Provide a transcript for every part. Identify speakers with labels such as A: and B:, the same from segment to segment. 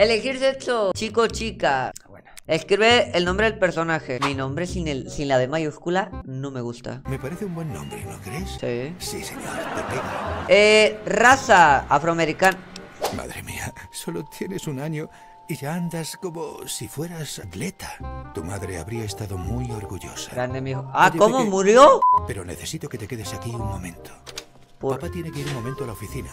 A: Elegir sexo, chico, chica. Escribe el nombre del personaje. Mi nombre sin, el, sin la D mayúscula no me gusta.
B: Me parece un buen nombre, ¿no crees?
A: Sí.
B: Sí, señor, te pega.
A: Eh, raza afroamericana.
B: Madre mía, solo tienes un año y ya andas como si fueras atleta. Tu madre habría estado muy orgullosa.
A: Grande, mijo. Ah,
B: Oye,
A: ¿cómo murió?
B: Pero necesito que te quedes aquí un momento.
A: Por-
B: Papá tiene que ir un momento a la oficina.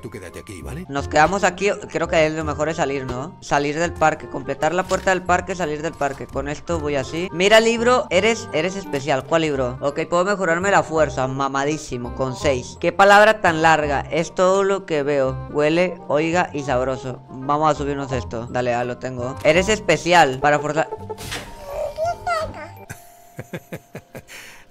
B: Tú quédate aquí, ¿vale?
A: Nos quedamos aquí. Creo que es lo mejor es salir, ¿no? Salir del parque. Completar la puerta del parque, salir del parque. Con esto voy así. Mira el libro. Eres, eres especial. ¿Cuál libro? Ok, puedo mejorarme la fuerza. Mamadísimo. Con 6. ¿Qué palabra tan larga? Es todo lo que veo. Huele, oiga y sabroso. Vamos a subirnos esto. Dale, ya lo tengo. Eres especial. Para forzar.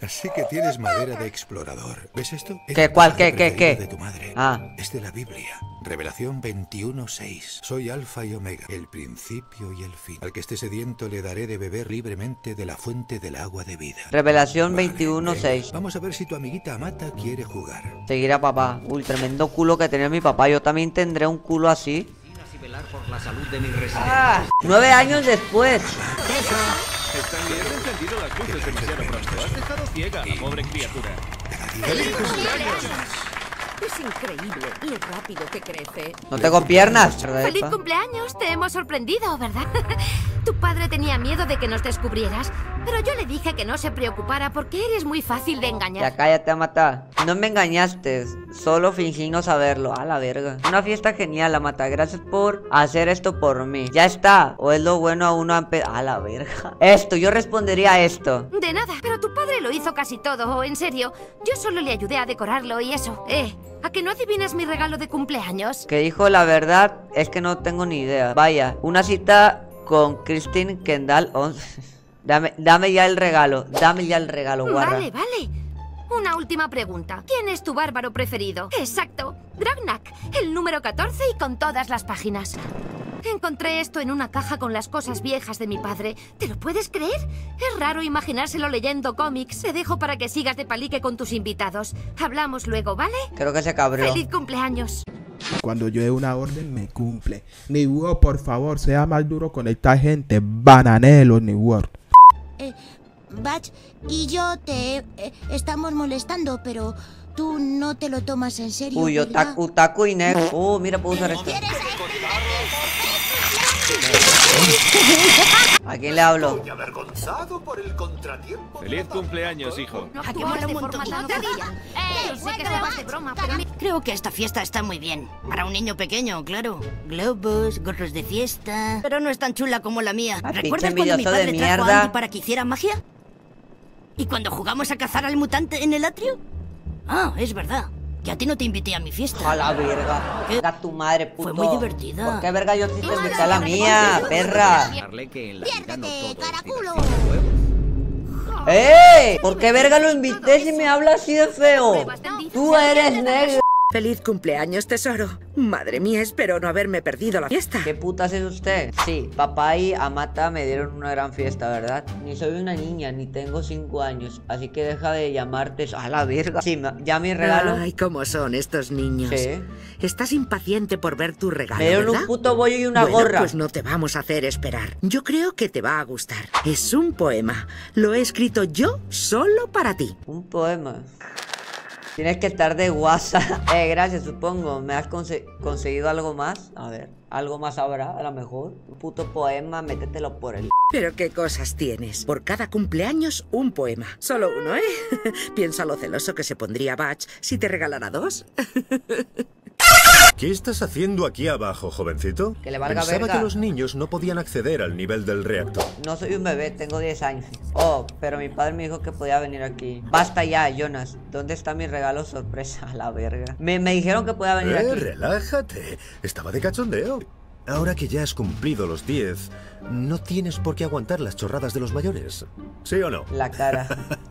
B: Así que tienes madera de explorador. ¿Ves esto? Es
A: ¿Qué, cuál, qué, qué, qué?
B: de tu madre.
A: Ah.
B: Es de la Biblia. Revelación 21.6. Soy Alfa y Omega, el principio y el fin. Al que esté sediento le daré de beber libremente de la fuente del agua de vida.
A: Revelación
B: Vale,
A: 21.6.
B: venga, Vamos a ver si tu amiguita Amata quiere jugar.
A: Seguir a papá. Uy, tremendo culo que tenía mi papá. Yo también tendré un culo así.
C: y velar por la salud de mis residentes.
A: Ah, nueve años después.
D: Están bien encendido las luces demasiado pronto. Has dejado ciega a la pobre criatura.
E: Es increíble y rápido que crece.
A: No tengo piernas.
E: ¡Feliz cumpleaños! Te hemos sorprendido, ¿verdad? Tu padre tenía miedo de que nos descubrieras, pero yo le dije que no se preocupara porque eres muy fácil de
A: Ya
E: engañar.
A: cállate, Amata. No me engañaste. Solo fingí no saberlo. A la verga. Una fiesta genial, Amata. Gracias por hacer esto por mí. Ya está. O es lo bueno a uno A la verga. Esto, yo respondería a esto.
E: De nada, pero tu padre lo hizo casi todo, en serio. Yo solo le ayudé a decorarlo y eso. Eh, ¿a que no adivinas mi regalo de cumpleaños?
A: Que dijo la verdad es que no tengo ni idea. Vaya, una cita con Christine Kendall. on- Dame, dame ya el regalo. Dame ya el regalo, guarra.
E: Vale, vale. Una última pregunta. ¿Quién es tu bárbaro preferido? Exacto, Dragnak, el número 14 y con todas las páginas. Encontré esto en una caja con las cosas viejas de mi padre. ¿Te lo puedes creer? Es raro imaginárselo leyendo cómics. Te dejo para que sigas de palique con tus invitados. Hablamos luego, ¿vale?
A: Creo que se cabreó.
E: ¡Feliz cumpleaños!
F: Cuando yo dé una orden, me cumple. Ni Word, por favor, sea más duro con esta gente. Bananelo, ni Word.
G: Eh, Batch y yo te eh, estamos molestando, pero tú no te lo tomas en serio.
A: Uy,
G: ¿verdad?
A: otaku, otaku y negro. Uh, mira, puedo usar esto.
G: ¿Quieres a este
A: ¿A quién le hablo?
H: avergonzado por el contratiempo.
D: Feliz cumpleaños, hijo.
E: No
G: ¿A qué mola
E: de forma tan.
G: ¡Eh,
E: Yo sé que
G: bueno,
E: estabas de
G: Batch,
E: broma,
G: cara-
E: pero...
I: Creo que esta fiesta está muy bien. Para un niño pequeño, claro. Globos, gorros de fiesta. Pero no es tan chula como la mía. ¿Recuerdas cuando mi padre trajo a
A: mierda.
I: Andy para que hiciera magia? ¿Y cuando jugamos a cazar al mutante en el atrio? Ah, es verdad. Que a ti no te invité a mi fiesta.
A: A la verga.
I: ¿Qué?
A: A tu madre, puto.
I: Fue muy divertida.
A: ¿Por qué verga yo sí te invité a la mía, perra?
G: Piérdete, caraculo.
A: ¡Eh! ¿Por qué verga lo invité si me habla así de feo? Tú eres negro.
J: Feliz cumpleaños, tesoro. Madre mía, espero no haberme perdido la fiesta.
A: ¿Qué putas es usted? Sí, papá y Amata me dieron una gran fiesta, ¿verdad? Ni soy una niña, ni tengo cinco años. Así que deja de llamarte a la verga. Sí, ya mi regalo.
J: Ay, cómo son estos niños.
A: Sí.
J: Estás impaciente por ver tu regalo,
A: Me dieron
J: ¿verdad?
A: un puto bollo y una
J: Bueno,
A: gorra.
J: Pues no te vamos a hacer esperar. Yo creo que te va a gustar. Es un poema. Lo he escrito yo solo para ti.
A: Un poema. Tienes que estar de WhatsApp. Eh, gracias, supongo. ¿Me has conse- conseguido algo más? A ver, algo más habrá, a lo mejor. Un puto poema, métetelo por el.
J: Pero qué cosas tienes. Por cada cumpleaños, un poema. Solo uno, ¿eh? Piensa lo celoso que se pondría Batch si te regalara dos.
H: ¿Qué estás haciendo aquí abajo, jovencito?
A: Que le valga
H: Pensaba
A: verga.
H: que los niños no podían acceder al nivel del reactor.
A: No soy un bebé, tengo 10 años. Oh, pero mi padre me dijo que podía venir aquí. Basta ya, Jonas. ¿Dónde está mi regalo sorpresa? A la verga. Me, me dijeron que podía venir
H: Eh,
A: aquí.
H: relájate. Estaba de cachondeo. Ahora que ya has cumplido los 10, no tienes por qué aguantar las chorradas de los mayores. ¿Sí o no?
A: La cara.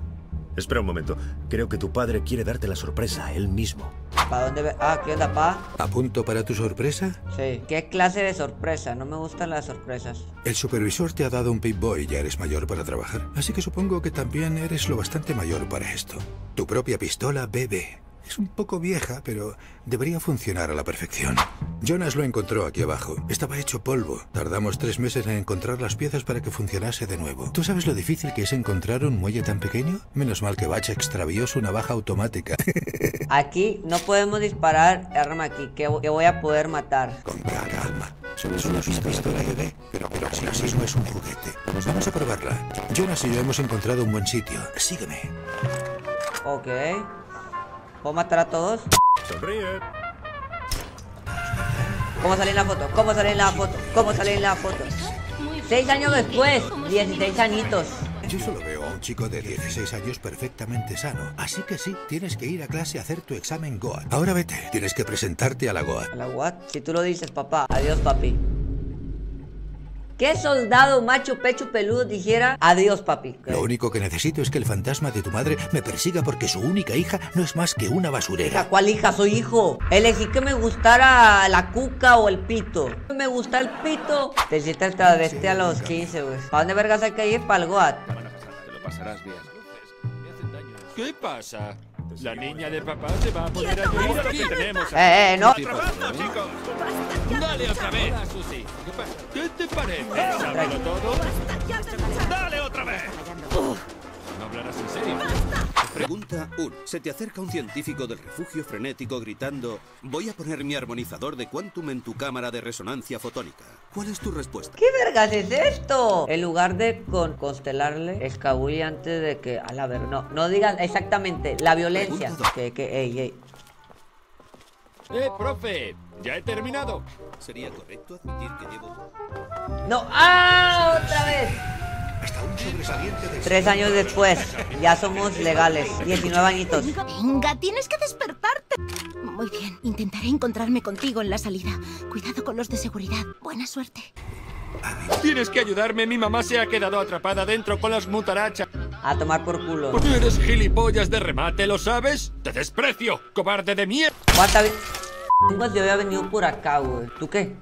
H: Espera un momento. Creo que tu padre quiere darte la sorpresa él mismo.
A: ¿Para dónde ve? Ah, ¿qué onda, pa?
B: ¿A punto para tu sorpresa?
A: Sí. ¿Qué clase de sorpresa? No me gustan las sorpresas.
B: El supervisor te ha dado un Pip-Boy y ya eres mayor para trabajar. Así que supongo que también eres lo bastante mayor para esto. Tu propia pistola bebé. Es un poco vieja, pero debería funcionar a la perfección. Jonas lo encontró aquí abajo. Estaba hecho polvo. Tardamos tres meses en encontrar las piezas para que funcionase de nuevo. ¿Tú sabes lo difícil que es encontrar un muelle tan pequeño? Menos mal que Batch extravió su navaja automática.
A: Aquí no podemos disparar arma aquí, que, que voy a poder matar.
B: Con calma. Solo es una pistola bebé, pero, pero así no es un juguete. Vamos a probarla. Jonas y yo hemos encontrado un buen sitio. Sígueme.
A: Ok. ¿Puedo matar a todos?
H: Sonríe.
A: ¿Cómo sale en la foto? ¿Cómo sale en la foto? ¿Cómo sale en la foto? Seis años después, 16 añitos.
B: Yo solo veo a un chico de 16 años perfectamente sano. Así que sí, tienes que ir a clase a hacer tu examen GOA. Ahora vete, tienes que presentarte a la GOA.
A: ¿A la what? Si tú lo dices, papá. Adiós, papi. ¿Qué soldado macho pecho peludo dijera adiós, papi?
B: Lo único que necesito es que el fantasma de tu madre me persiga porque su única hija no es más que una basurera.
A: Hija, ¿Cuál hija? Soy hijo. Elegí que me gustara la cuca o el pito. Me gusta el pito. Te hiciste el travesti a los 15, güey. ¿Para dónde vergas hay que ir? Para el GOAT.
D: Te van a pasar, te lo pasarás bien. Me hacen daño. ¿Qué pasa? La niña de papá se va a poner a llorar lo que tenemos.
A: Eh, eh, no.
D: Trabajando, chicos. Dale otra vez. Susi. ¿Qué te parece? ¿Sábelo todo? Dale otra vez. No hablarás en serio.
K: Pregunta 1. Se te acerca un científico del refugio frenético gritando Voy a poner mi armonizador de Quantum en tu cámara de resonancia fotónica. ¿Cuál es tu respuesta?
A: ¿Qué vergas es esto? En lugar de con constelarle, escabulle antes de que... A la ver, no, no digas exactamente la violencia. Que, que, ey, ey.
D: Eh, profe. Ya he terminado.
K: ¿Sería correcto admitir que llevo...
A: No, ¡ah! Otra vez. Tres años después, ya somos legales. 19 añitos.
G: Venga, tienes que despertarte. Muy bien, intentaré encontrarme contigo en la salida. Cuidado con los de seguridad. Buena suerte.
D: Tienes que ayudarme. Mi mamá se ha quedado atrapada dentro con las mutarachas.
A: A tomar por culo.
D: Eres gilipollas de remate, ¿lo sabes? ¡Te desprecio, cobarde de mierda!
A: ¿Cuánta vi- Pues yo había venido por acá, güey. ¿Tú qué?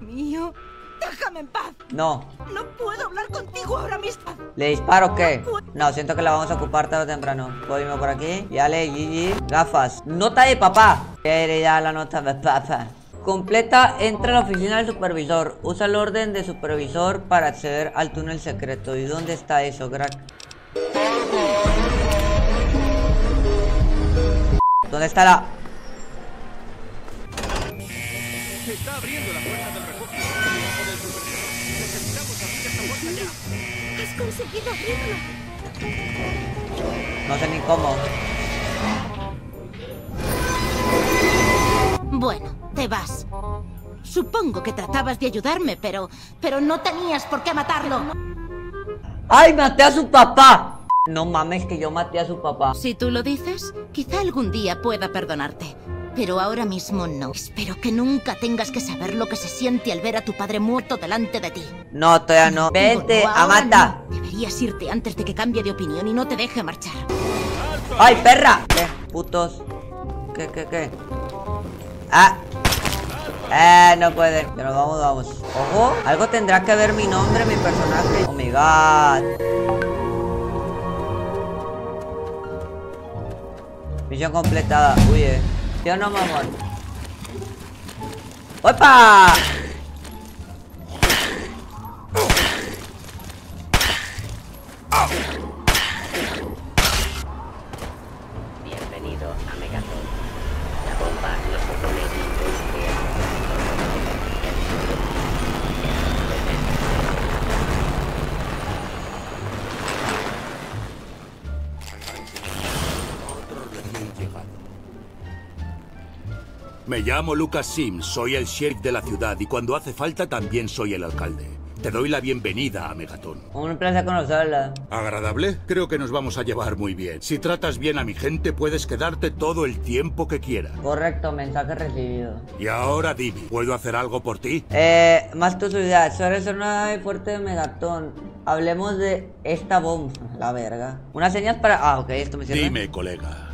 G: Mío, déjame en paz.
A: No.
G: No puedo hablar contigo ahora mismo.
A: ¿Le disparo o qué? No, siento que la vamos a ocupar tarde o temprano. Puedo irme por aquí. Ya le, GG. Gafas. Nota de papá. Quiere ya la nota de papá. Completa, entra a la oficina del supervisor. Usa el orden de supervisor para acceder al túnel secreto. ¿Y dónde está eso, crack? ¿Dónde está la...?
D: Está abriendo la puerta del refugio. Debajo del supervisor. Necesitamos abrir esta puerta ya.
G: Has conseguido abrirlo.
A: No sé ni cómo.
G: Bueno, te vas. Supongo que tratabas de ayudarme, pero. pero no tenías por qué matarlo.
A: ¡Ay, maté a su papá! No mames que yo maté a su papá.
G: Si tú lo dices, quizá algún día pueda perdonarte. Pero ahora mismo no. Espero que nunca tengas que saber lo que se siente al ver a tu padre muerto delante de ti.
A: No, todavía no. Vete,
G: no. Deberías irte antes de que cambie de opinión y no te deje marchar.
A: ¡Ay, perra! ¿Qué? Putos. ¿Qué, qué, qué? Ah. Eh, no puede. Pero vamos, vamos. Ojo, algo tendrá que ver mi nombre, mi personaje. Oh my god. Misión completada. Huye. ¿Sí o no, mamón? ¡Opa!
L: Me llamo Lucas Sims, soy el sheriff de la ciudad y cuando hace falta también soy el alcalde. Te doy la bienvenida a Megaton.
A: Un placer conocerla.
L: ¿Agradable? Creo que nos vamos a llevar muy bien. Si tratas bien a mi gente, puedes quedarte todo el tiempo que quieras.
A: Correcto, mensaje recibido.
L: Y ahora dime, ¿puedo hacer algo por ti?
A: Eh, más tu ciudad. Suele ser una fuerte de Megatón. Hablemos de esta bomba. La verga. Unas señas para. Ah, ok, esto me sirve.
L: Dime, colega,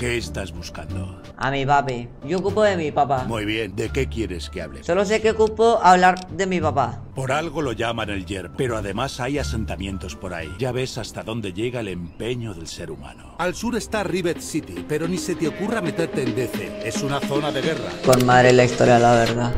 L: ¿Qué estás buscando?
A: A mi papi. Yo ocupo de mi papá.
L: Muy bien, ¿de qué quieres que hable?
A: Solo sé que ocupo hablar de mi papá.
L: Por algo lo llaman el yermo, pero además hay asentamientos por ahí. Ya ves hasta dónde llega el empeño del ser humano.
K: Al sur está Rivet City, pero ni se te ocurra meterte en DC. Es una zona de guerra.
A: Con madre la historia, la verdad.